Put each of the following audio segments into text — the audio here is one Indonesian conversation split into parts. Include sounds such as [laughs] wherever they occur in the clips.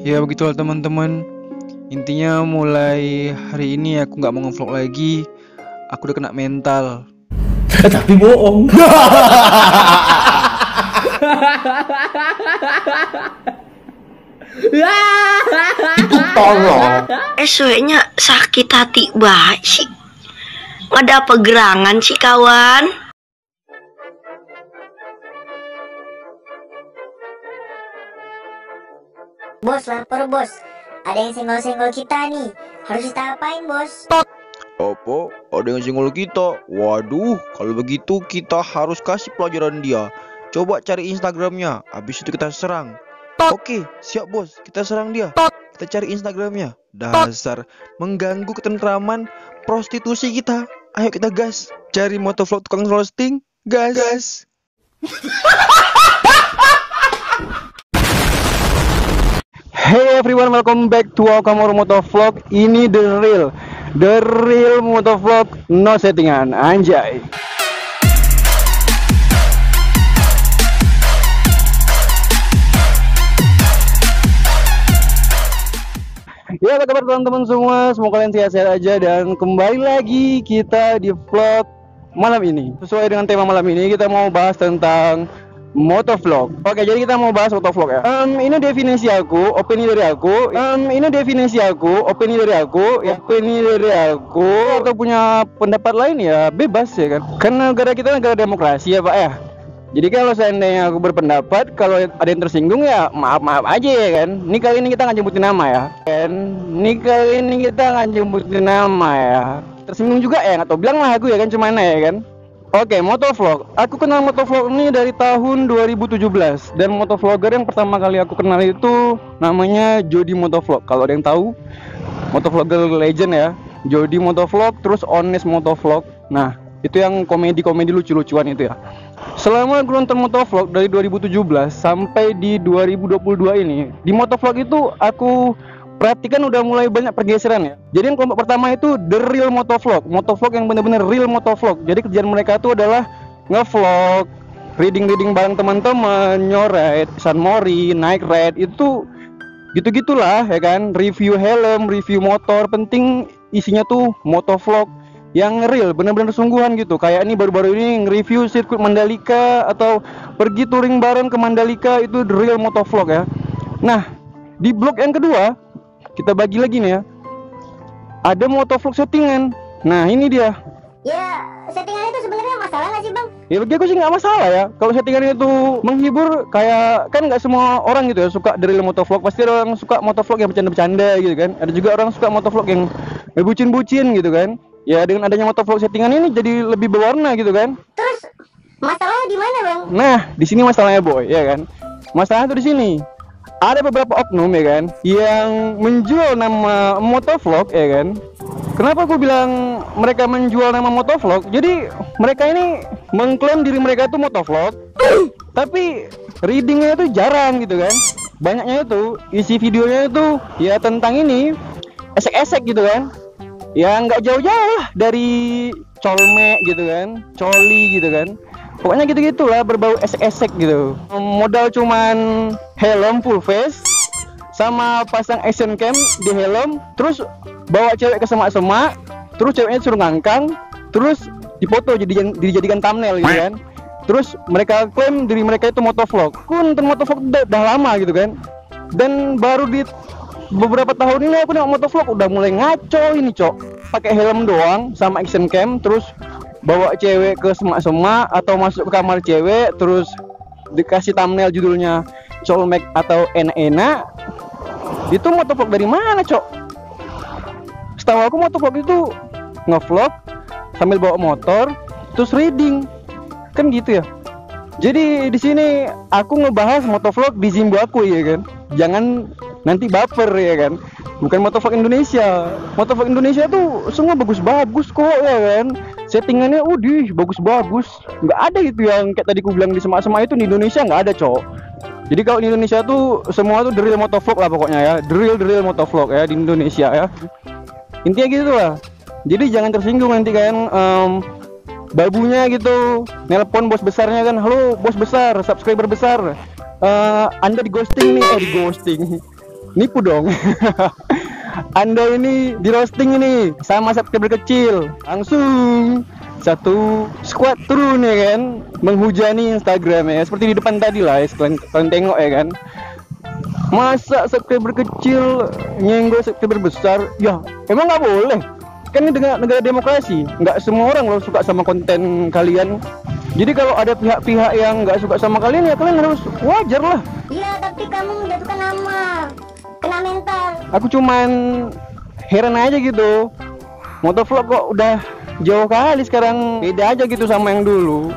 Ya begitulah teman-teman. Intinya mulai hari ini aku nggak mau ngevlog lagi. Aku udah kena mental. [laughs] Tapi bohong. Itu [laughs] tolong. Esoknya sakit hati banget sih. Ada pegerangan sih kawan. Bos, lapor bos. Ada yang senggol-senggol kita nih. Harus kita apain bos? Apa? Ada yang singgul kita? Waduh, kalau begitu kita harus kasih pelajaran dia. Coba cari Instagramnya, habis itu kita serang. Oke, siap bos, kita serang dia. Kita cari Instagramnya. Dasar mengganggu ketentraman prostitusi kita. Ayo kita gas, cari motovlog tukang roasting. Gas. gas. [laughs] Hey everyone, welcome back to Wakamoro Motovlog. Ini the real, the real motovlog no settingan, anjay. Ya apa kabar teman-teman semua? Semoga kalian sehat-sehat aja dan kembali lagi kita di vlog malam ini. Sesuai dengan tema malam ini kita mau bahas tentang motovlog. Oke, jadi kita mau bahas motovlog ya. Em, ini definisi aku, opini dari aku. Em, ini definisi aku, opini dari aku. Ya, opini dari aku. Atau punya pendapat lain ya bebas ya kan. Karena negara kita negara demokrasi ya pak ya. Jadi kalau seandainya aku berpendapat, kalau ada yang tersinggung ya maaf maaf aja ya kan. Ini kali ini kita nggak nyebutin nama ya. Kan? Ini kali ini kita nggak nyebutin nama ya. Tersinggung juga ya, nggak tau bilang lah aku ya kan cuman ya kan. Oke, motovlog. Aku kenal motovlog ini dari tahun 2017 dan motovlogger yang pertama kali aku kenal itu namanya Jody Motovlog. Kalau ada yang tahu, motovlogger legend ya. Jody Motovlog, terus Honest Motovlog. Nah, itu yang komedi-komedi lucu-lucuan itu ya. Selama aku nonton motovlog dari 2017 sampai di 2022 ini, di motovlog itu aku perhatikan udah mulai banyak pergeseran ya. Jadi yang kelompok pertama itu the real motovlog, motovlog yang benar-benar real motovlog. Jadi kerjaan mereka itu adalah ngevlog, reading-reading bareng teman-teman, nyoret, San Mori, naik ride itu gitu-gitulah ya kan. Review helm, review motor, penting isinya tuh motovlog yang real, benar-benar sungguhan gitu. Kayak ini baru-baru ini nge-review sirkuit Mandalika atau pergi touring bareng ke Mandalika itu the real motovlog ya. Nah, di blog yang kedua kita bagi lagi nih ya. Ada motovlog settingan. Nah, ini dia. Ya, settingan itu sebenarnya masalah nggak sih bang? Ya bagi aku sih nggak masalah ya. Kalau settingan itu menghibur, kayak kan nggak semua orang gitu ya suka dari motovlog. Pasti ada orang suka motovlog yang bercanda-bercanda gitu kan. Ada juga orang suka motovlog yang bucin-bucin gitu kan. Ya dengan adanya motovlog settingan ini jadi lebih berwarna gitu kan. Terus masalahnya di mana bang? Nah, di sini masalahnya boy, ya kan. Masalahnya tuh di sini. Ada beberapa oknum ya kan yang menjual nama motovlog ya kan. Kenapa aku bilang mereka menjual nama motovlog? Jadi mereka ini mengklaim diri mereka itu motovlog, tapi readingnya itu jarang gitu kan. Banyaknya itu isi videonya itu ya tentang ini esek-esek gitu kan. Ya nggak jauh-jauh dari colme gitu kan, coli gitu kan pokoknya gitu gitulah berbau esek-esek gitu modal cuman helm full face sama pasang action cam di helm terus bawa cewek ke semak-semak terus ceweknya suruh ngangkang terus dipoto jadi dijadikan thumbnail gitu kan. Terus mereka klaim diri mereka itu motovlog. Kun motovlog udah, udah lama gitu kan. Dan baru di beberapa tahun ini aku nengok motovlog udah mulai ngaco ini cok. Pakai helm doang sama action cam terus bawa cewek ke semak-semak atau masuk ke kamar cewek terus dikasih thumbnail judulnya colmek atau enak-enak itu motovlog dari mana cok? Setahu aku motovlog itu ngevlog sambil bawa motor terus reading. Kan gitu ya? Jadi di sini aku ngebahas motovlog di Zimbo aku ya kan? Jangan nanti baper ya kan bukan motovlog Indonesia. Motovlog Indonesia tuh semua bagus-bagus kok ya kan? Settingannya udih bagus-bagus. Nggak ada gitu yang kayak tadi ku bilang di semak-semak itu di Indonesia nggak ada cowok jadi kalau di Indonesia tuh semua tuh drill motovlog lah pokoknya ya. Drill drill motovlog ya di Indonesia ya. Intinya gitu lah. Jadi jangan tersinggung nanti kan um, babunya gitu nelpon bos besarnya kan halo bos besar subscriber besar eh, anda di ghosting nih. Eh di ghosting nipu dong. [laughs] Anda ini di roasting ini sama subscriber kecil. Langsung satu squad turun ya kan menghujani Instagram ya. Seperti di depan tadi lah ya kalian, kalian tengok ya kan. Masa subscriber kecil nyenggol subscriber besar? Ya emang nggak boleh. Kan ini negara, negara demokrasi nggak semua orang loh suka sama konten kalian. Jadi kalau ada pihak-pihak yang nggak suka sama kalian ya kalian harus wajar lah. Iya, tapi kamu menjatuhkan nama. Kena mental. aku cuman heran aja gitu. Motovlog kok udah jauh kali sekarang. Beda aja gitu sama yang dulu.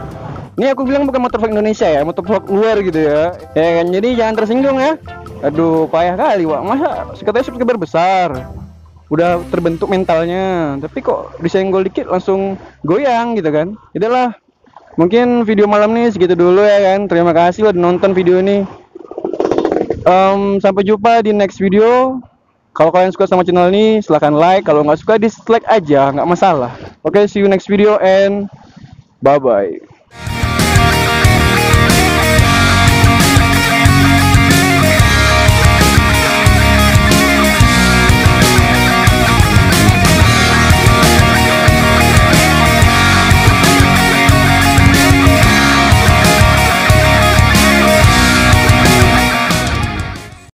Ini aku bilang bukan motovlog Indonesia ya motovlog luar gitu ya. Ya kan jadi jangan tersinggung ya. Aduh payah kali wak. Masa katanya subscriber besar? Udah terbentuk mentalnya. Tapi kok disenggol dikit langsung goyang gitu kan. Itulah mungkin video malam ini segitu dulu ya kan. Terima kasih udah nonton video ini Em, sampai jumpa di next video. Kalau kalian suka sama channel ini silahkan like. Kalau nggak suka dislike aja nggak masalah. Oke see you next video and bye bye